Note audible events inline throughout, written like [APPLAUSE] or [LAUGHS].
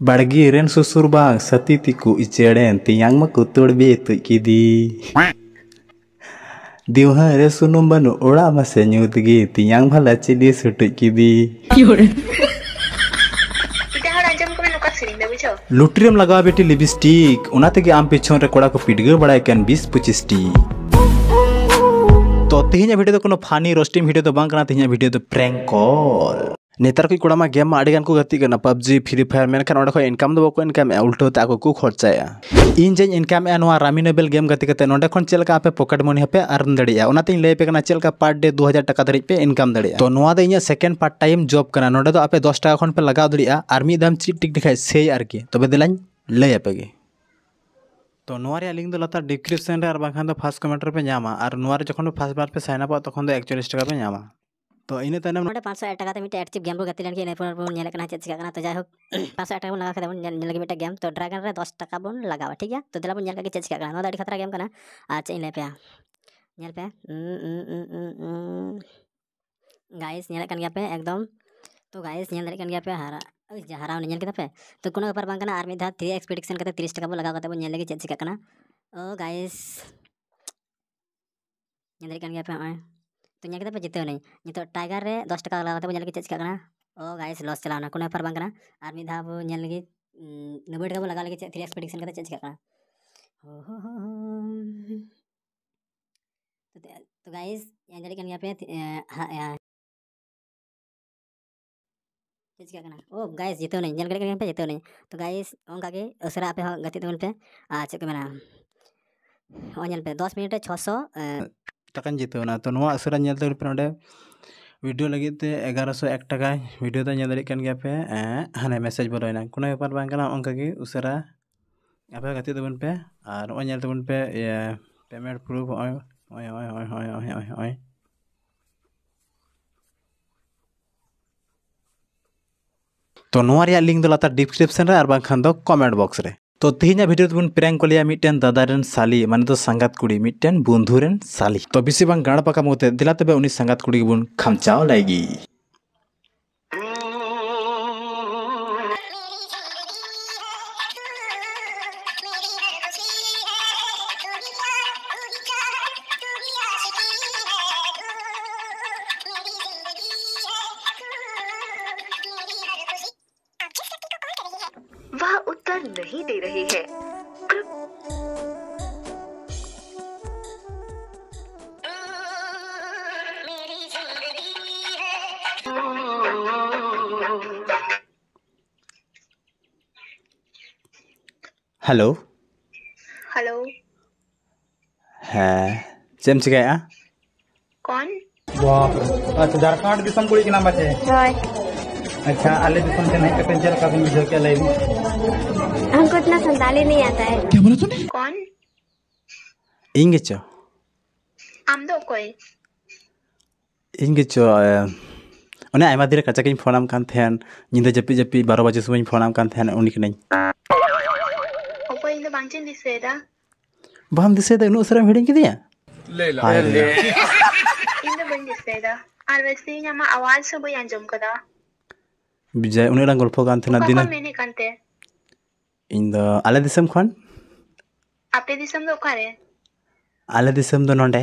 बड़गी rain सुसुर बांग सती तिकु इचेड़ेन तियांग मक उत्तोड़ बे तु किदी दिवह रे सुनुम बनु ओड़ा मसे न्यूतगी तियांग भल अचिली सुटु किदी लुट्रियम लगा बेटी लिपस्टिक उनाते के आम पिछोन रे कोड़ा को पिटगे बड़ा कैन 20 25 टी तो तेहिया भिडियो तो कोनो फानी रोस्टिंग भिडियो तो बांकना तेहिया भिडियो तो प्रैंक कॉल नेतार को कोड़ा मा गेम मा आडिगान को गति करना PUBG free fire main Khan ओडे income दो को इनकम उल्टो ते आको को खर्चाया इन जे इनकम ए नोआ रामी नोबेल गेम गति करते नोडे खन चेल का आपे पॉकेट मनी हपे अर्न दड़िया ओनाते इन ले पे कना चेल का पर डे 2000 टका धरि पे इनकम दड़िया तो नोआ दे इया सेकंड पार्ट टाइम जॉब कना नोडे तो आपे 10 टका खन पे लगाव दड़िया आर मी दाम चिट टिक दिखाय से आरकी तबे दिलाñ लय आपे गे तो नोआ रे लिंक दो लता डिस्क्रिप्शन रे आर बाखान दो फर्स्ट कमेंट रे पे ᱧᱟᱢᱟ ᱟᱨ ᱱᱚᱣᱟ ᱨᱮ ᱡᱚᱠᱷᱚᱱ ᱯᱷᱟᱥᱴ ᱵᱟᱨ ᱯᱮ ᱥᱟᱭᱤᱱ ᱟᱯᱚᱜ ᱛᱚᱠᱷᱚᱱ ᱫᱚ 41 ᱴᱟᱠᱟ ᱯᱮ ᱧᱟᱢᱟ तो इन तने नोडे 500 टाका ते मिटे एक्टिव गेम बो गति लेन के बन नेले कना चेक कना तो जाय हो 500 टाका बन लगा के मिटे गेम। तो ड्रैगन रे 10 टाका बन लगावा ठीक है? तो दिला बन नेल के चेक नो दाड़ी खतरा गेम आ चे ले पे नेल पे गाइस पे एकदम। तो गाइस पे हारा के पे। तो कोनो ऊपर बांग कना आर्मी धा 3 एक्सपेडिशन कते 30 टाका बन लगा कते बन नेले के चेक कना ओ गाइस तो यहाँ पे जिते नहीं तो टाइगर रे दस टका लगा तो चेक चिका ओ गाइस लॉस चलाना कोनो पर बांगना आर मी धा नेल लगी नब्बे टका लगा लगे थ्री एक्सपेक्टेशन करते चेक हो हो तो गाइस यहाँ जड़ी कन यहाँ पे चेक करना ओ गाइस जितो नहीं करके पे जितो नहीं तो गाइस ओंका के उसरा पे गति तो पे आ चेक मेना ओ पे 10 मिनट 600 टका जितना तो नवा असरा नेलते पे नोडे वीडियो लगे ते एगारो एक टका वीडियो तो नेल दाड़े गया पे हाने मैसेज बोलोना कोनो बेपार गे उसरा आपे गति तबन पे और नेल पे पेमेंट प्रूफ तो लिंक दो लाता डिस्क्रिप्शन रे और बांखान दो कमेंट बॉक्स तो तेहिना भिडियो तेबन प्रैंक को लिया मिटन दादा रेन साली, माने तो संगात कुड़ी मिटन बंधु रेन साली। तो बेसी बांग गाड़ पाका मोते, दिला तबे उनी संगात कुड़ी बुन खामचाओ उत्तर नहीं दे रहे हैं। हेलो हेलो है चेम चिकाया कौन? बाप अच्छा झारखंड दिसम कुड़ी के नाम बचे हाँ। अच्छा आले दिसम नहीं जल का भी जो हमको इतना संताली नहीं आता है कौन ᱤᱧ ᱜᱮᱪᱚ आम दो कोई ᱤᱧ ᱜᱮᱪᱚ ᱚᱱᱮ ᱟᱭᱢᱟ ᱫᱤᱱ ᱨᱮ ᱠᱟᱪᱟᱠᱤᱧ ᱯᱷᱳᱱᱟᱢ ᱠᱟᱱ ᱛᱟᱦᱮᱱ ᱧᱤᱫᱟᱹ ᱡᱟᱹᱯᱤᱫ ᱡᱟᱹᱯᱤᱫ ᱵᱟᱨᱚ ᱵᱟᱡᱮ ᱥᱚᱢᱚᱭᱤᱧ ᱯᱷᱳᱱᱟᱢ ᱠᱟᱱ ᱛᱟᱦᱮᱱ ᱩᱱᱤ ᱠᱟᱹᱱᱟᱹᱧ ᱚᱠᱚᱭ ᱤᱧ ᱫᱚ ᱵᱟᱝ ᱪᱤᱧ ᱫᱤᱥᱟᱹᱭᱮᱫᱟ ᱵᱟᱢ ᱫᱤᱥᱟᱹᱭᱮᱫᱟ ᱩᱱᱟᱹᱜ ᱩᱥᱟᱹᱨᱟᱢ ᱦᱤᱲᱤᱧ ᱠᱤᱫᱤᱧᱟ ᱦᱟᱭ ᱨᱮ। ᱤᱧ ᱫᱚ ᱵᱟᱹᱧ ᱫᱤᱥᱟᱹᱭᱮᱫᱟ ᱟᱨ वैसे ᱤᱧ ᱟᱢᱟᱜ आवाज ᱦᱚᱸ ᱵᱟᱹᱧ ᱟᱸᱡᱚᱢ ᱠᱟᱫᱟ ᱵᱤᱡᱚᱭ ᱩᱱᱟᱹᱜ ᱞᱟᱝ ᱜᱚᱞᱯᱷᱚ ᱠᱟᱱ ᱛᱟᱦᱮᱱᱟ ᱚᱠᱟ ᱫᱤᱱᱟᱹᱢ ᱠᱷᱚᱱ ᱢᱮᱱᱮᱫ ᱠᱟᱱᱛᱮ ᱤᱧ ᱫᱚ ᱟᱞᱮ ᱫᱤᱥᱚᱢ ᱠᱷᱚᱱ ᱟᱯᱮ ᱫᱤᱥᱚᱢ ᱫᱚ ᱚᱠᱟᱨᱮ ᱟᱞᱮ ᱫᱤᱥᱚᱢ ᱫᱚ ᱱᱚᱰᱮ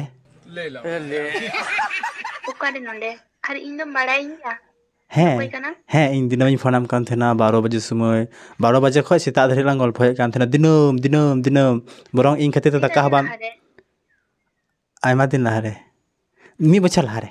ᱚᱠᱟᱨᱮ ᱱᱚᱰᱮ ᱟᱨ ᱤᱧ ᱫᱚᱢ ᱵᱟᱲᱟᱭᱤᱧᱟ ᱦᱮᱸ ᱚᱠᱚᱭ ᱠᱟᱱᱟ ᱦᱮᱸ ᱤᱧ ᱫᱤᱱᱟᱹᱢᱤᱧ ᱯᱷᱳᱱᱟᱢ ᱠᱟᱱ ᱛᱟᱦᱮᱱᱟ ᱵᱟᱨᱚ ᱵᱟᱡᱮ ᱥᱚᱢᱚᱭ ᱵᱟᱨᱚ ᱵᱟᱡᱮ ᱠᱷᱚᱡ ᱥᱮᱛᱟᱜ ᱫᱷᱟᱹᱨᱤᱡ ᱞᱟᱝ ᱜᱚᱞᱯᱷᱚᱭᱮᱫ ᱠᱟᱱ ᱛᱟᱦᱮᱱᱟ ᱫᱤᱱᱟᱹᱢ ᱫᱤᱱᱟᱹᱢ ᱫᱤᱱᱟᱹᱢ ᱵᱚᱨᱚᱝ ᱤᱧ ᱠᱷᱟᱹᱛᱤᱨ ᱛᱮ ᱫᱟᱠᱟ ᱦᱚᱸ ᱵᱟᱢ ᱞᱟᱦᱟᱨᱮ ᱟᱭᱢᱟ ᱫᱤᱱ ᱞᱟᱦᱟᱨᱮ ᱢᱤᱫ ᱵᱚᱪᱷᱚᱨ ᱞᱟᱦᱟᱨᱮ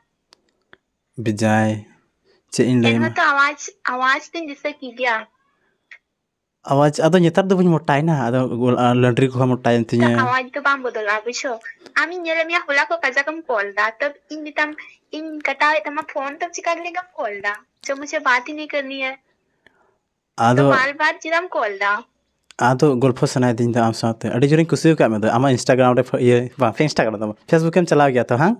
ᱵᱤᱡᱚᱭ ᱪᱮᱫ ᱤᱧ ᱞᱟᱹᱭᱟᱢᱟ ᱮᱱᱦᱚᱸ ᱛᱚ आवाज आवाज ᱛᱤᱧ ᱫᱤᱥᱟᱹ ᱠᱮᱜᱮᱭᱟ आवाज ᱟᱫᱚ ᱱᱮᱛᱟᱨ ᱫᱚ ᱵᱟᱹᱧ ᱢᱚᱴᱟᱭᱮᱱᱟ ᱟᱫᱚ ᱞᱟᱱᱰᱨᱤ ᱠᱚᱦᱚᱸ ᱢᱚᱴᱟᱭᱮᱱ ᱛᱤᱧᱟᱹ आवाज तो बाम बदला बुझो आमी नेले मिया होला को कजा कम कॉल दा तब इन बितम इन कटावे तमा फोन तब चिका लेगा कॉल दा जो मुझे बात ही नहीं करनी है ᱟᱫᱚ बार बार चिदम कॉल दा ᱟᱫᱚ ᱜᱚᱞᱯᱷᱚ ᱥᱟᱱᱟᱭᱮᱫᱤᱧ ᱫᱚ ᱟᱢ ᱥᱟᱶᱛᱮ ᱟᱹᱰि ᱡᱳᱨᱤᱧ ᱠᱩᱥᱤ ᱟᱠᱟᱫ ᱢᱮ ᱫᱚ ᱟᱢᱟᱜ ᱤᱱᱥᱴᱟᱜᱨᱟᱢ ᱨᱮ ᱯᱷ- ᱤᱭᱟᱹ ᱵᱟᱝ ᱤᱱᱥᱴᱟᱜᱨᱟᱢ ᱫᱚ ᱯᱷᱮᱥᱵᱩᱠ ᱮᱢ ᱪᱟᱞᱟᱣ ᱜᱮᱭᱟ ᱛᱚ ᱦᱟᱝ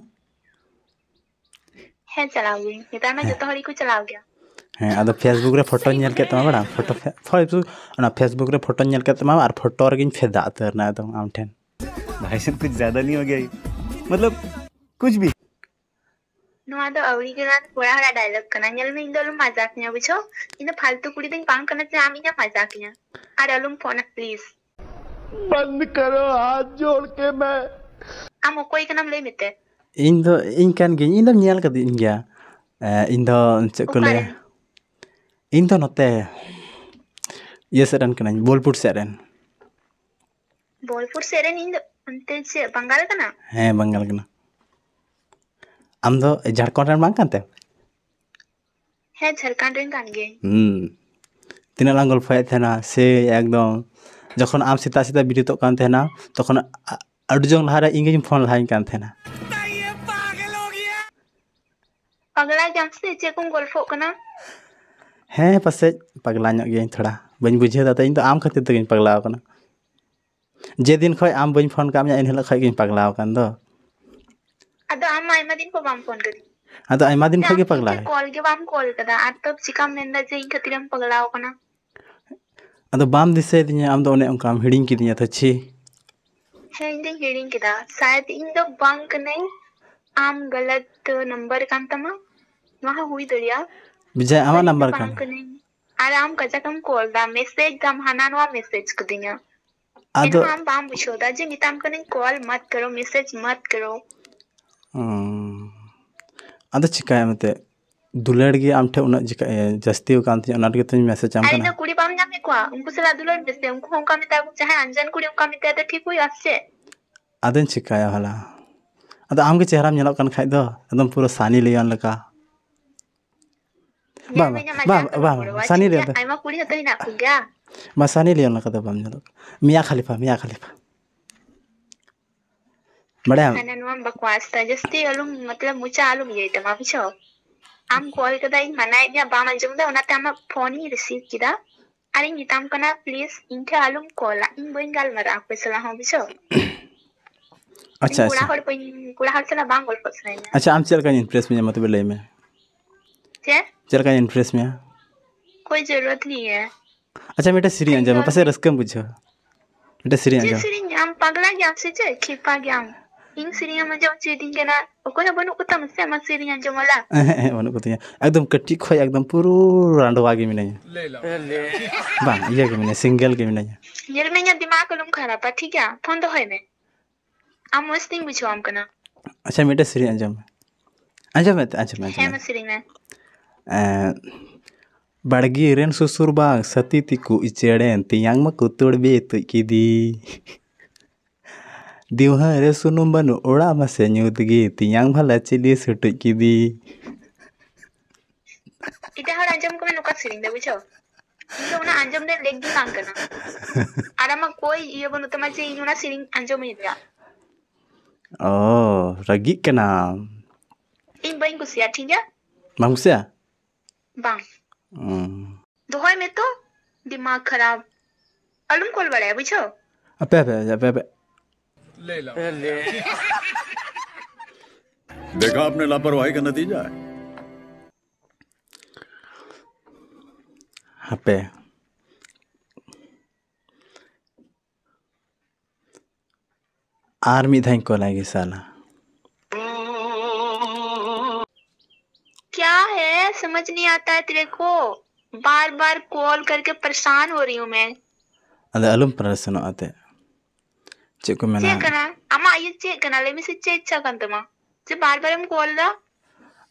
ᱦᱮᱸ ᱪᱟᱞᱟᱣ ᱜᱤᱭᱟᱹᱧ ᱱᱮᱛᱟᱨ ᱢᱟ ᱡᱚᱛᱚ ᱦᱚᱲ ᱜᱮᱠᱚ ᱪᱟᱞᱟᱣ ᱜᱮᱭᱟ ᱦᱮᱸ ᱟᱫᱚ ᱯᱷᱮᱥᱵᱩᱠ ᱨᱮ ᱯᱷᱳᱴᱳ ᱧᱮᱞ ᱠᱮᱫ ᱛᱟᱢᱟ ᱵᱟᱲᱟ ᱯᱷᱳᱴᱳ ᱯᱷᱮᱥᱵᱩᱠ ᱚᱱᱟ ᱯᱷᱮᱥᱵᱩᱠ ᱨᱮ ᱯᱷᱳᱴᱳ ᱧᱮᱞ ᱠᱮᱫ ᱛᱟᱢᱟ ᱟᱨ ᱯᱷᱳᱴᱳ ᱨᱮᱜᱮᱧ ᱯᱷᱮᱫᱟ ᱩᱛᱟᱹᱨᱱᱟ ᱮᱠᱫᱚᱢ ᱟᱢ ᱴᱷᱮᱱ भाई साहब कुछ ज़्यादा नहीं हो गया मतलब कुछ भी ᱱᱚᱣᱟ ᱫᱚ ᱟᱹᱣᱲᱤ ᱜᱮ ᱜᱟᱱ ᱠᱚᱲᱟ ᱦᱚᱲᱟᱜ ᱰᱟᱭᱞᱚᱜ ᱠᱟᱱᱟ ᱧᱮᱞ ᱢᱮ ᱤᱧ ᱫᱚ ᱟᱞᱚᱢ ᱢᱟᱡᱟᱠ ᱤᱧᱟ ᱵᱩᱡᱷᱟᱹᱣ ᱤᱧ ᱫᱚ ᱯᱷᱟᱞᱛᱩ ᱠᱩᱲᱤ ᱫᱚᱧ ᱵᱟᱝ ᱠᱟᱱᱟ ᱡᱮ ᱟᱢ ᱤᱧᱮᱢ ᱢᱟᱡᱟᱠ ᱤᱧᱟ ᱟᱨ ᱟᱞᱚᱢ ᱯᱷᱳᱱᱟ ᱯᱞᱤᱡ ᱵᱚᱱᱫ ᱠᱟᱨᱚ ᱦᱟᱛ ᱡᱳᱲ ᱠᱮ ᱢᱮ ᱟᱢ ᱚᱠᱚᱭ ᱠᱟᱱᱟᱢ ᱞᱟᱹᱭ ᱢᱮᱛᱮ ᱤᱧ ᱫᱚ ᱤᱧ ᱠᱟᱱ ᱜᱤᱭᱟᱹᱧ ᱤᱧ ᱫᱚᱢ ᱧᱮᱞ ᱠᱟᱫᱤᱧ ᱜᱮᱭᱟ ᱮ, ᱤᱧ ᱫᱚ ᱪᱮᱫ ᱠᱚ ᱞᱟᱹᱭᱟ ᱤᱧ ᱫᱚ ᱱᱚᱛᱮ ᱤᱭᱟᱹ ᱥᱮᱫ ᱨᱮᱱ ᱠᱟᱹᱱᱟᱹᱧ ᱵᱳᱞᱯᱩᱨ ᱥᱮᱫ ᱨᱮᱱ ᱵᱳᱞᱯᱩᱨ ᱥᱮᱫ ᱨᱮᱱ ᱤᱧ ᱫᱚ ᱚᱱᱛᱮ ᱪᱮᱫ ᱵᱟᱝᱜᱟᱞ ᱠᱟᱱᱟ ᱦᱮᱸ ᱵᱟᱝᱜᱟᱞ ᱠᱟᱱᱟ ᱟᱢ ᱫᱚ ᱡᱷᱟᱲᱠᱷᱚᱸᱰ ᱨᱮᱱ ᱵᱟᱝ ᱠᱟᱱᱛᱮ ᱦᱮᱸ ᱡᱷᱟᱲᱠᱷᱚᱸᱰ ᱨᱮᱱ ᱠᱟᱱ ᱜᱤᱭᱟᱹᱧ ᱦᱩᱸ ᱛᱤᱱᱟᱹᱜ ᱞᱟᱝ ᱜᱚᱞᱯᱷᱚᱭᱮᱫ ᱛᱟᱦᱮᱱᱟ ᱥᱮ ᱮᱠᱫᱚᱢ ᱡᱚᱠᱷᱚᱱ ᱟᱢ ᱥᱮᱛᱟᱜ ᱥᱮᱛᱟᱜ ᱵᱤᱨᱤᱛᱚᱜ ᱠᱟᱱ ᱛᱟᱦᱮᱱᱟ ᱛᱚᱠᱷᱚᱱ ᱟ- ᱟᱹᱰᱤ ᱡᱚᱝ ᱞᱟᱦᱟᱨᱮ ᱤᱧ ᱜᱤᱧ ᱯᱷᱳᱱ ᱞᱟᱦᱟᱧ ᱠᱟᱱ ᱛᱟᱦᱮᱱᱟ ᱯᱟᱜᱽᱞᱟ ᱡᱟᱢ ᱥᱮ ᱪᱮᱫ ᱠᱚᱢ ᱜᱚᱞᱯᱷᱚᱜ ᱠᱟᱱᱟ ᱦᱮᱸ ᱯᱟᱥᱮᱡ ᱯᱟᱜᱽᱞᱟ ᱧᱚᱜ ᱜᱤᱭᱟᱹᱧ ᱛᱷᱚᱲᱟ ᱵᱟᱹᱧ ᱵᱩᱡᱷᱟᱹᱣ ᱫᱟ ᱤᱧ ᱫᱚ ᱟᱢ ᱠᱷᱟᱹᱛᱤᱨ ᱛᱮᱜᱮᱧ ᱯᱟᱜᱽᱞᱟᱣ ᱟᱠᱟᱱᱟ ᱡᱮᱫᱤᱱ ᱠᱷᱚᱱ ᱟᱢ ᱵᱟᱹᱧ ᱯᱷᱳᱱ ᱠᱟᱜ ᱢᱮᱭᱟ ᱮᱱᱦᱤᱞᱳᱜ ᱠᱷᱚᱱ ᱜᱤᱧ ᱯᱟᱜᱽᱞᱟᱣ ᱟᱠᱟᱱ ᱫᱚ ᱟᱫᱚ ᱟᱢ ᱟᱭᱢᱟ ᱫᱤᱱ ᱠᱷᱚᱱ ᱵᱟᱢ ᱯᱷᱳᱱ ᱠᱟᱹᱫᱤᱧ ᱟᱫᱚ ᱟᱭᱢᱟ ᱫᱤᱱ ᱠᱷᱚᱱ ᱜᱮ ᱯᱟᱜᱽᱞᱟ ᱠᱚᱞ ᱜᱮ ᱵᱟᱢ ᱠᱚᱞ ᱠᱟᱫᱟ ᱟᱨ ᱛᱚ ᱪᱤᱠᱟᱢ ᱢᱮᱱᱫᱟ ᱡᱮ ᱤᱧ ᱠᱷᱟᱹᱛᱤᱨᱮᱢ ᱯᱟᱜᱽᱞᱟᱣ ᱟᱠᱟᱱᱟ ᱟᱫᱚ ᱵᱟᱢ ᱫᱤᱥᱟᱹᱭᱫᱤᱧᱟ ᱟᱢ ᱫᱚ ᱚᱱᱮ ᱚᱱᱠᱟᱢ ᱦᱤᱲᱤᱧ ᱠᱤᱫᱤᱧᱟ ᱛᱟᱹᱪᱷᱤ ᱦᱮᱸ ᱤᱧ ᱫᱚᱧ ᱦᱤᱲᱤᱧ ᱠᱮᱫᱟ ᱥᱟᱭᱟᱫ ᱤᱧ ᱫᱚ ᱵᱟᱝ ᱠᱟᱹᱱᱟᱹᱧ ᱟᱢ ᱜᱟᱞᱟᱛ ᱱᱟᱢᱵᱟᱨ ᱠᱟᱱ ᱛᱟᱢᱟ maha hui dulia bijay ama number kan ara am kaja kam call da message dam hanan wa message kudinya ado am bam bishoda je nitam kan call mat karo message mat karo hmm ado chikaya mate दुलड़ गे आम ठे उना जिका जस्ती हो कांती उना के तुम message आम करना आई कुड़ी पाम जामे को उनको सला दुलड़ बेसे उनको उनका मिता को चाहे अनजान कुड़ी उनका मिता तो ठीक होई आसे आदन चिकाया हला अद आम के चेहरा में नला कन खाइ दो एकदम पूरा सानी लियान लगा bang, bang, bang, sani lihat. Ay mau kuliah बकवास था जस्ती अलुम मतलब मुचा अलुम ये तो माफ़ी छो आम कॉल कदा इन मनाए दिया बामा जमदा उना ते हम फ़ोन ही रिसीव किदा अरे निताम कना प्लीज़ इनके अलुम कॉल इन बोइन गाल मरा पेसला हो बिछो अच्छा अच्छा कुड़ा हड़ कोई कुड़ा हड़ सला बांग पसने अच्छा आम चल का इंप्रेस में मतलब ले में चे ᱪᱮᱫ ᱞᱮᱠᱟᱧ ᱤᱢᱯᱨᱮᱥ ᱢᱮᱭᱟ कोई जरूरत नहीं है ᱟᱪᱪᱷᱟ ᱢᱤᱫᱴᱮᱡ ᱥᱮᱨᱮᱧ ᱟᱸᱡᱚᱢ ᱯᱟᱥᱮᱡ ᱨᱟᱹᱥᱠᱟᱹᱢ ᱵᱩᱡᱷᱟᱹᱣᱟ ᱢᱤᱫᱴᱮᱡ ᱥᱮᱨᱮᱧ जे ᱟᱸᱡᱚᱢ सिरिंग आम पगला गया से जे खिपा गया आम इन सिरिंग में जो चीटिंग के ना ओको ना बनु कुता मसे मा सिरिंग अंजो मला ᱦᱮᱸ ᱦᱮᱸ ᱵᱟᱹᱱᱩᱜ [LAUGHS] ᱠᱚᱛᱤᱧᱟ ᱮᱠᱫᱚᱢ ᱠᱟᱹᱴᱤᱡ ᱠᱷᱚᱡ ᱮᱠᱫᱚᱢ ᱯᱩᱨᱟᱹ ᱨᱟᱸᱰᱣᱟ ᱜᱮ ᱢᱤᱱᱟᱹᱧᱟ ᱵᱟᱝ ᱤᱭᱟᱹ ᱜᱮ ᱢᱤᱱᱟᱹᱧᱟ सिंगल ᱜᱮ ᱢᱤᱱᱟᱹᱧᱟ निर में या दिमाग अलुम खराब है ठीक है फोन तो है में आम मस्तिंग बुझो आम कना ᱟᱪᱪᱷᱟ ᱢᱤᱫᱴᱮᱡ ᱥᱮᱨᱮᱧ ᱟᱸᱡᱚᱢ ᱢᱮ ᱟᱸᱡᱚᱢ ᱢᱮ ᱟᱸᱡᱚᱢ ᱢᱮ है ᱟᱸᱡᱚᱢ मा ᱢᱮ सिरिंग में Eh, Bargi ren susur bang sati tiku iceren tiang maku tur bitu kidi. [LAUGHS] Diuha resunum banu ora masa nyut gi tiang bala kidi. Kita har anjam kome nukat siring dawi cho. Kita una anjam leggi kangkana. Ada ma koi iya banu tama cili yuna siring anjam iya dia. Oh, ragi kena. Ini bayang kusia, tinggal? Mangusia? हम्म। में तो दिमाग खराब। अलम कोल बड़ा है बुझो? अबे अबे अबे अबे ले लो। ले। देखा आपने लापरवाही का नतीजा है? अबे। आर्मी थैंक को लागी साला। समझ नहीं आता है तेरे को। बार बार कॉल करके परेशान हो रही हूँ मैं। अरे अलम परेशान आते। चेक को मैंने चेक करना। अम्मा ये चेक करना। ले मैं से चेक इच्छा करता माँ जे बार बार हम कॉल दा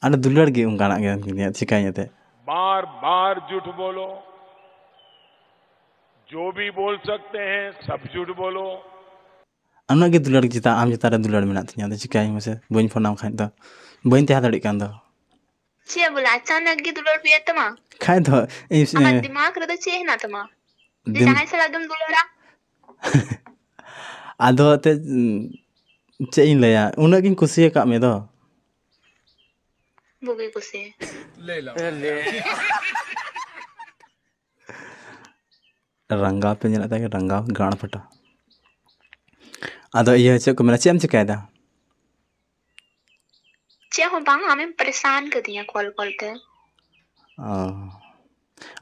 अरे दुलड़ गई उनका ना गया किन्हीं चिकाई थे बार बार झूठ बोलो। जो भी बोल सकते हैं सब झूठ बोलो। अनगे दुलड़ चिता आम चिता रे दुलड़ मेना तिया तो चिकाई मसे बइन फ़ोन आम खाई दा बइन तेहा दड़ी कांदा చేయబుల అచానక్కి దులర్ వియతమా కాయతో ఆ దిమాగ్ రద చేయనతమా జాయసలగం దులరా ᱟᱫᱚ ᱛᱮ ᱪᱮᱫ ᱤᱧ ᱞᱟᱹᱭᱟ ᱩᱱᱟᱹᱜ ᱜᱤᱧ ᱠᱩᱥᱤᱭᱟᱠᱟᱫ ᱢᱮ ᱫᱚ ᱵᱩᱜᱤ ᱠᱩᱥᱤ ᱞᱮᱞᱟ ᱨᱟᱝᱜᱟ ᱯᱮ ᱧᱮᱞ ᱛᱟᱭ ᱨᱟᱝᱜᱟ ᱜᱟᱲ ᱯᱷᱟᱴᱟ ᱟᱫᱚ ᱤᱭᱟᱹ ᱪᱮᱫ ᱠᱚ ᱢᱮᱱᱟ ᱪᱮᱫ ᱮᱢ ᱪᱤᱠᱟᱭᱫᱟ चे हो बांग हमें परेशान कर दिया कॉल कॉल ते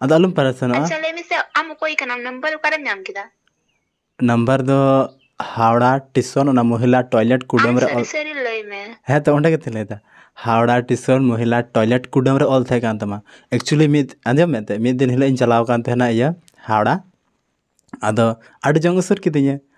अदो अलुम परसनवा अच्छा ले में से हम कोई का नाम नंबर उकार नाम किदा नंबर दो हावड़ा टिसन ओना महिला टॉयलेट कुडम हम रे सरी ऑल सरी लई में ᱦᱮᱸ ᱛᱚ ᱚᱸᱰᱮ ᱜᱮ ᱞᱟᱹᱭᱫᱟ ᱦᱟᱣᱲᱟ ᱴᱤᱥᱚᱱ ᱢᱚᱦᱤᱞᱟ ᱴᱚᱭᱞᱮᱴ ᱠᱩᱰᱟᱹᱢ ᱨᱮ ᱚᱞ ᱛᱟᱦᱮᱸ ᱠᱟᱱ ᱛᱟᱢᱟ ᱮᱠᱪᱩᱭᱮᱞᱤ ᱢᱤᱫ ᱟᱸᱡᱚᱢ ᱢᱮ ᱛᱮ ᱢᱤᱫ ᱫᱤᱱ ᱦᱤᱞᱳᱜ ᱤᱧ ᱪᱟᱞᱟᱣ ᱠᱟᱱ ᱛᱟᱦᱮᱱᱟ ᱤᱭᱟᱹ ᱦᱟᱣᱲᱟ ᱟᱫᱚ ᱟᱹᱰᱤ ᱡᱚᱝ ᱩᱥᱩᱨ ᱠᱤᱫᱤᱧᱟ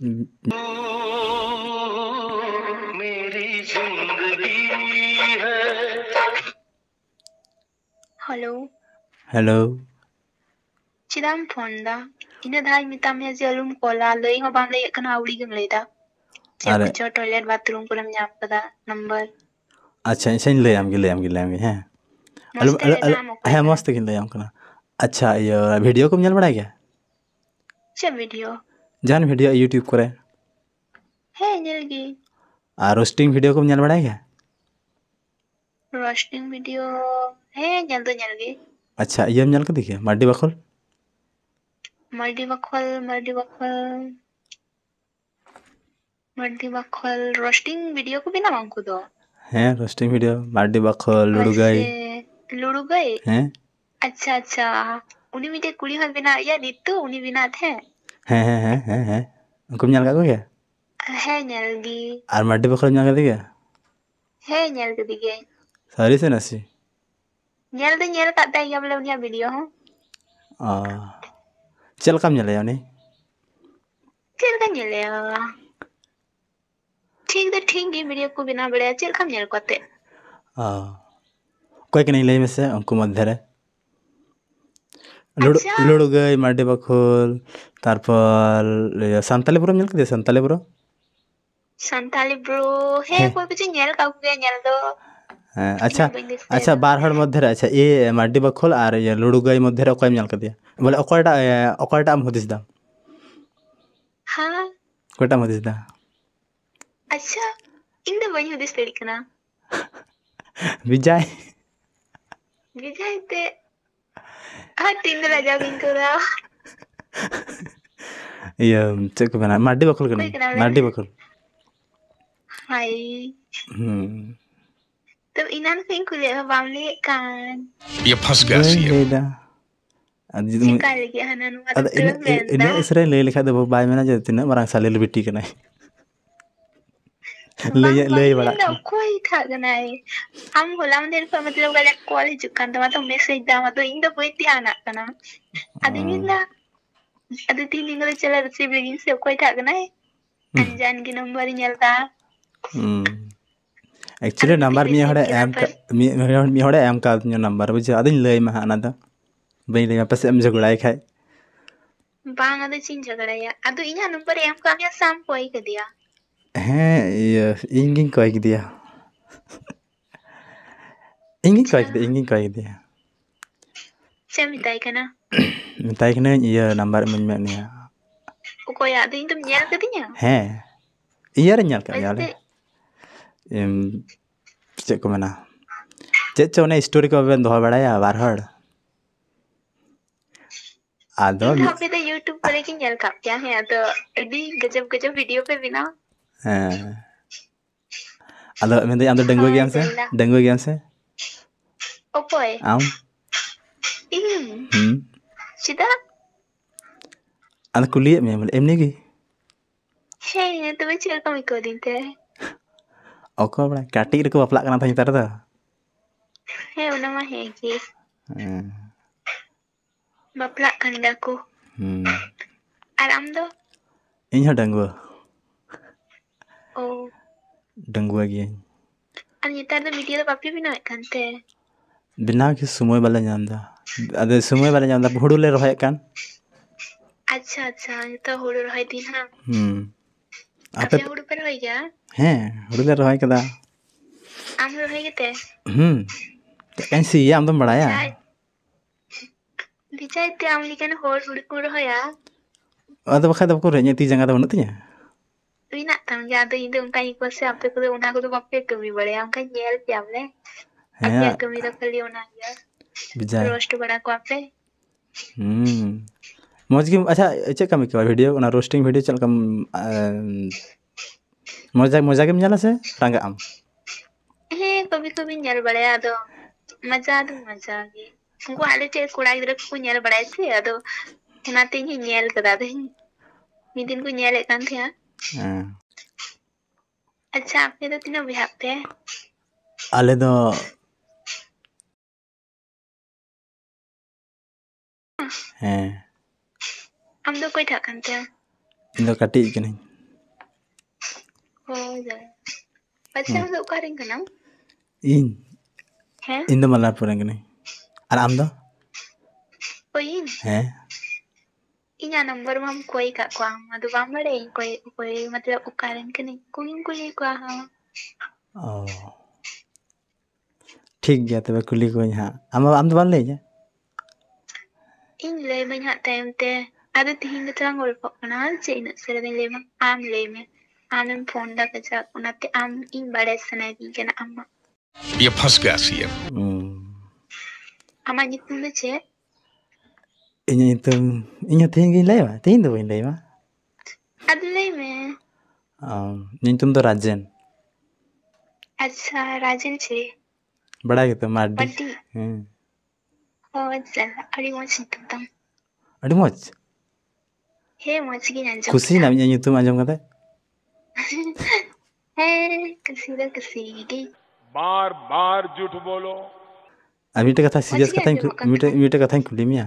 मेरी ज़िंदगी हेलो हेलो चिदाम फ़ोन दा। इन दाय मितामे जे अलुम कोला लई हो बा लई कना आउडी गम लेदा अरे। चो टॉयलेट बाथरूम पर हम जाप दा नंबर अच्छा इसे ले हम गिले हम गिले हम गिले हैं? अलुम हैं मस्त गिले हम कना। अच्छा ये वीडियो को मिल पड़ा क्या अच्छा वीडियो? ᱵᱟᱲᱟᱭ ᱜᱮᱭᱟ ᱪᱮᱫ ᱵᱷᱤᱰᱤᱭᱳ ᱡᱟᱦᱟᱱ ᱵᱷᱤᱰᱤᱭᱳ ᱤᱭᱩᱴᱩᱵᱽ ᱠᱚᱨᱮ ᱦᱮᱸ ᱧᱮᱞ ᱜᱮ ᱟᱨ ᱨᱳᱥᱴᱤᱝ ᱵᱷᱤᱰᱤᱭᱳ ᱠᱚᱢ ᱧᱮᱞ ᱵᱟᱲᱟᱭ ᱜᱮᱭᱟ रोस्टिंग वीडियो है ñel do ñel gi ᱟᱪᱪᱷᱟ ᱤᱭᱟᱹᱢ ᱧᱮᱞ ᱠᱟᱫᱮ ᱜᱮᱭᱟ Mardi ᱵᱟᱠᱷᱳᱞ multi बखल multi बखल multi बखल roasting video को बिना मांगो दो ᱦᱮᱸ ᱨᱳᱥᱴᱤᱝ ᱵᱷᱤᱰᱤᱭᱳ ᱢᱟᱨᱰᱤ ᱵᱟᱠᱷᱳᱞ ᱞᱩᱲᱩ ᱜᱟᱹᱭ ऐसे लुड़ू गए ᱦᱮᱸ अच्छा अच्छा उन्हीं में कुड़ी हल बिना या नित्तु उन्हीं बिना थे Heeh heeh heeh heeh. Engkau nyal ᱠᱟᱜ ᱠᱚᱜᱮᱭᱟ? ᱦᱮᱸ ᱧᱮᱞ ᱜᱮ᱾ ᱟᱨ ᱢᱟᱨᱰᱤ ᱵᱟᱠᱷᱨᱟᱢ ᱧᱮᱞ ᱠᱟᱫᱮ ᱜᱮᱭᱟ? ᱦᱮᱸ ᱧᱮᱞ ᱠᱮᱫᱮ ᱜᱤᱭᱟᱹᱧ᱾ ᱥᱟᱹᱨᱤ ᱥᱮ ᱱᱟᱥᱮ? ᱧᱮᱞ ᱫᱚᱧ ᱧᱮᱞ ᱠᱟᱫ ᱛᱟᱭ ᱜᱮᱭᱟ ᱵᱚᱞᱮ ᱩᱱᱤᱭᱟᱜ ᱵᱷᱤᱰᱤᱭᱳ ᱦᱚᱸ᱾ ᱚ ᱪᱮᱫ ᱞᱮᱠᱟᱢ ᱧᱮᱞᱮᱭᱟ ᱩᱱᱤ? ᱪᱮᱫ ᱞᱮᱠᱟᱧ ᱧᱮᱞᱮᱭᱟ? ठीक ᱫᱚ ᱴᱷᱤᱠ ᱜᱮ ᱵᱷᱤᱰᱤᱭᱳ ᱠᱚ ᱵᱮᱱᱟᱣ ᱵᱟᱲᱟᱭᱟ ᱪᱮᱫ ᱞᱮᱠᱟᱢ ᱧᱮᱞ ᱠᱚᱛᱮ? ᱚ ᱚᱠᱚᱭ ᱠᱟᱹᱱᱟᱹᱧ ᱞᱟᱹᱭ ᱢᱮᱥᱮ ᱩᱱᱠᱩ ᱢᱚᱫᱽᱫᱷᱮ ᱨᱮ? ᱞᱩᱲᱩ ᱟᱪᱪᱷᱟ ᱞᱩᱲᱩ ᱜᱟᱹᱭ ᱢᱟᱨᱰᱤ ᱵᱟᱠᱷᱳᱞ ᱛᱟᱨᱯᱚᱨ ᱤᱭᱟᱹ ᱥᱟᱱᱛᱟᱞᱤ ᱵᱩᱨᱩᱢ ᱧᱮᱞ ᱠᱮᱫᱮᱭᱟ ᱥᱟᱱᱛᱟᱞᱤ ᱵᱩᱨᱩ संताली ब्रो है हैं। कोई कुछ ñel का गया ñel do ᱦᱮᱸ ᱟᱪᱪᱷᱟ ᱵᱟᱹᱧ ᱫᱤᱥᱟᱹᱭᱮᱫᱟ᱾ ᱟᱪᱪᱷᱟ ᱵᱟᱨ ᱦᱚᱲ ᱢᱚᱫᱽᱫᱷᱮ ᱨᱮ ᱟᱪᱪᱷᱟ ᱮ ᱢᱟᱨᱰᱤ ᱵᱟᱠᱷᱳᱞ ᱟᱨ ᱤᱭᱟᱹ ᱞᱩᱲᱩ ᱜᱟᱹᱭ ᱢᱚᱫᱽᱫᱷᱮ ᱨᱮ ᱚᱠᱚᱭᱮᱢ ᱧᱮᱞ ᱠᱟᱫᱮᱭᱟ ᱵᱚᱞᱮ ᱚᱠᱚᱭᱴᱟᱜ ᱮ, ᱚᱠᱚᱭᱴᱟᱜ ᱮᱢ ᱦᱩᱫᱤᱥ ᱫᱟ हाँ ᱚᱠᱚᱭᱴᱟᱜ ᱮᱢ ᱦᱩᱫᱤᱥ ᱫᱟ अच्छा ᱤᱧ ᱫᱚ ᱵᱟᱹᱧ ᱦᱩᱫᱤᱥ ᱫᱟᱲᱮᱭᱟᱜ ᱠᱟᱱᱟ ᱵᱤᱡᱟᱭ [LAUGHS] ᱵᱤᱡᱟᱭ ᱛᱮ ᱟᱨ ᱛᱤᱱ ᱫᱚ ᱞᱟᱡᱟᱣ ᱜᱤᱧ ᱠᱚᱨᱟᱣ ᱤᱭᱟᱹ ᱪᱮᱫ ᱠᱚ ᱢᱮᱱᱟ ᱢᱟᱨᱰᱤ ᱵᱟᱠᱷᱳᱞ ᱠᱟᱹᱱᱟᱹᱧ ᱚᱠᱚᱭ ᱠᱟᱱᱟᱢ ᱞᱟᱹᱭ ᱢᱟᱨᱰᱤ ᱢᱮ? ᱵᱟᱠᱷᱳᱞ ᱦᱟᱭ ᱦᱩᱸ ᱛᱚ ᱤᱱᱟᱱ Atindra Javintura. Iya, cek kebenaran. Madi bakal ලේ ලේ වල ඔක්කොයි කගනයි අම් හොලාමදෙන් පමතිල ගලක් කෝලි චුක්කන්තමත මෙසේ ඉදාමතු ඉන්ද පොයි තියානක්කනම් අදමින්න අද ති ඉංගල චල රසිබිගින්ස ඔක්කොයි ටගනයි අන්ජාන්ගේ නොම්බරි ඥල්තා ඇක්චල නම්බර් මිය හොට ඇම් මිය හොට ඇම් කාත්ය නම්බර විච අදින් ලේ මහනද බයිලීම පස එම්ස ගුඩයි කයි බාං අද චිංච කරය අද ඉහ නුම්බර ඇම් කාමයක් සම්පොයිකදයා ᱦᱮᱸ ᱤᱭᱟᱹ ᱤᱧ ᱜᱤᱧ ᱠᱚᱭ ᱠᱮᱫᱮᱭᱟ ᱤᱧ ᱜᱤᱧ ᱠᱚᱭ ᱠᱮᱫᱮᱭᱟ ᱤᱧ ᱜᱤᱧ ᱠᱚᱭ ᱠᱮᱫᱮᱭᱟ ᱪᱮᱫ ᱮᱢ ᱢᱮᱛᱟᱭ ᱠᱟᱱᱟ ᱢᱮᱛᱟᱭ ᱠᱟᱹᱱᱟᱹᱧ ᱤᱭᱟᱹ ᱱᱟᱢᱵᱟᱨ ᱤᱢᱟᱹᱧ ᱢᱮ ᱩᱱᱤᱭᱟᱜ ᱚᱠᱚᱭᱟᱜ ᱟᱫᱚ ᱤᱧ ᱫᱚᱢ ᱧᱮᱞ ᱠᱟᱫᱤᱧᱟ ᱦᱮᱸ ᱤᱭᱟᱹᱨᱤᱧ ᱧᱮᱞ ᱠᱟᱜ ᱜᱮᱭᱟ ᱵᱚᱞᱮ ᱟᱪᱪᱷᱟ ᱮᱢ, ᱪᱮᱫ ᱠᱚ ᱢᱮᱱᱟ ᱪᱮᱫ ᱪᱚ ᱚᱱᱮ ᱥᱴᱳᱨᱤ ᱠᱚ ᱵᱟᱵᱮᱱ ᱫᱚᱦᱚ ᱵᱟᱲᱟᱭᱟ ᱵᱟᱨ ᱦᱚᱲ ᱟᱫᱚ ᱤᱧ ᱫᱚ ᱢᱤᱫ- ᱦᱟᱯᱮ ᱫᱚ ᱤᱭᱩᱴᱩᱵ ᱠᱚᱨᱮ ᱜᱤᱧ ᱧᱮᱞ ᱠᱟᱜ ᱯᱮᱭᱟ ᱦᱮᱸ ᱟᱫᱚ ᱟᱹᱰᱤ ᱜᱟᱡᱟᱵ ᱜᱟᱡᱟᱵ ᱵᱷᱤᱰᱤᱭᱳ ᱯᱮ ᱵᱮᱱᱟᱣ ᱦᱮᱸ ᱟᱫᱚ ᱢᱮᱱᱫᱟᱹᱧ ᱟᱢ ᱫᱚ ᱰᱟᱺᱜᱩᱣᱟᱹ ᱦᱳᱭ ᱜᱮᱭᱟᱢ ᱥᱮ ᱧᱮᱞᱫᱟ᱾ ᱰᱟᱺᱜᱩᱣᱟᱹ ᱜᱮᱭᱟᱢ ᱥᱮ ᱚᱠᱚᱭ ᱟᱢ ᱤᱧ ᱦᱩᱸ ᱪᱮᱫᱟᱜ ᱟᱫᱚ ᱠᱩᱞᱤᱭᱮᱫ ᱢᱮᱭᱟ ᱵᱚᱞᱮ ᱮᱢᱱᱤ ᱜᱮ ᱦᱮᱸ ᱛᱚᱵᱮ ᱪᱮᱫ ᱞᱮᱠᱟᱢ ᱟᱹᱭᱠᱟᱹᱣ ᱫᱤᱧ ᱛᱮ ᱚᱠᱚᱭ ᱵᱟᱲᱟᱭ ᱠᱟᱹᱴᱤᱡ ᱨᱮᱠᱚ ᱵᱟᱯᱞᱟᱜ ᱠᱟᱱᱟ ᱛᱚ ᱱᱮᱛᱟᱨ ᱫᱚ ᱦᱮᱸ ᱚᱱᱟ ᱢᱟ ᱦᱮᱸ ᱜᱮ ᱦᱮᱸ ᱵᱟᱯᱞᱟᱜ ᱠᱟᱱ ᱜᱮᱭᱟ ᱠᱚ ᱦᱩᱸ ᱟᱨ ᱟᱢ ᱫᱚ ᱤᱧ ᱦᱚᱸ ᱰᱟᱺᱜᱩᱣᱟᱹ ᱚ ᱰᱟᱺᱜᱩᱣᱟᱹ ᱜᱤᱭᱟᱹᱧ ᱟᱨ ᱱᱮᱛᱟᱨ ᱫᱚ ᱵᱷᱤᱰᱤᱭᱳ ᱫᱚ ᱵᱟᱯᱮ ᱵᱮᱱᱟᱣᱮᱫ ᱠᱟᱱ ᱛᱮ ᱵᱮᱱᱟᱣ ᱜᱮ ᱥᱚᱢᱚᱭ ᱵᱟᱞᱮ ᱧᱟᱢ ᱮᱫᱟ ᱟᱫᱚ ᱥᱚᱢᱚᱭ ᱵᱟᱞᱮ ᱧᱟᱢ ᱮᱫᱟ ᱦᱩᱲᱩ ᱞᱮ ᱨᱚᱦᱚᱭᱮᱫ ᱠᱟᱱ अच्छा अच्छा तो हुड़ू रही दिन हाँ हम्म आपे आपे हुड़ू पे रही क्या हैं हुड़ू ले रहा कदा आम रही गते हम्म कैन सी आम तुम बड़ाया दिचाई ते आम लिकन होड़ हुड़ू को रही अद बखा दब को रेnya ti janga da बनत tam jado itu iko se ape kudu una kudu bape kami bale ungkai nyel jam le हैं kami da kali una ya बिजाय roast bada ko ape हम्म मौज की अच्छा चेक कम के वीडियो ना रोस्टिंग वीडियो चल कम मज़ा मज़ा के मिला से रंगा आम हे he kami kami nyel bale ado maja ado maja ge ungu ale che kura gidra ku nyel bale se ado una te ni nyel kada de midin ku nyel kan thya हाँ अच्छा आपने तो तीनों बिहार पे तो तो करें ना। इन। है? इन दो मल्लार पुरंग कनी और आम दो कोई हैं। inya mam koi ka kwa ma du bam bade koi koi matlab ukaren ke नहीं कोई कोई ha ओ ठीक गया तबे कुली को यहाँ आम आम दो बाल ले जा इन ले मैं यहाँ टाइम ते ke terang gol pok kenal cek nak sere den le am le me am em phone da ka jak unate am in bade sana di kana amma ये फंस गया हम्म nyutum de cek इन्हें itu इन्हें तीन गई ले वा तीन दो ले वा ada le me इन तुम तो राजन अच्छा राजन छे बड़ा के तो मार्डी बड्डी हम्म oh अच्छा अड़ी mo cintum tam अड़ी मौज he mo sigi nanjam खुशी ना इन्हें तुम आज़म कते he kasi da kasi gi बार बार झूठ बोलो अभी तो कथा सीरियस Masih कथा ada makan मीटे मीटे कथा खुली मिया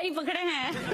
सही पकड़े हैं।